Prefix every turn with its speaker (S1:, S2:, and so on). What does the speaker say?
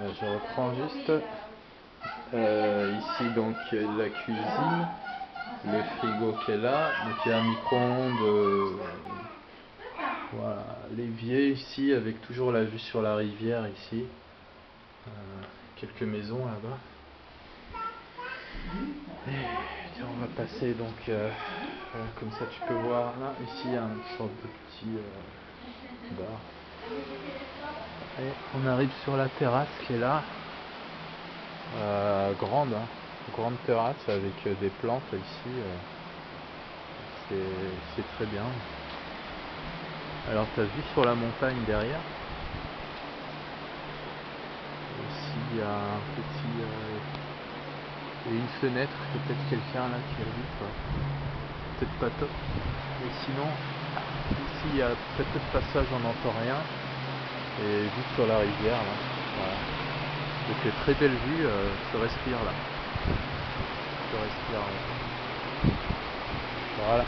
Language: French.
S1: Euh, je reprends juste. Euh, ici donc la cuisine, le frigo qui est là, donc il y a un micro-ondes, euh, voilà, l'évier ici avec toujours la vue sur la rivière ici, quelques maisons là-bas. on va passer donc comme ça tu peux voir. Là ici il y a une sorte de petit bar on arrive sur la terrasse qui est là. Euh, grande, hein. grande terrasse avec euh, des plantes ici. Euh. c'est très bien. Alors tu as vu sur la montagne derrière? Ici il y a un petit... et une fenêtre, peut-être quelqu'un là qui quoi. Peut-être pas top. Mais sinon, ici il y a très peu de passage, on n'entend rien et vue sur la rivière là. Voilà. Donc très belle vue, euh, se respire là. Se respire. Voilà.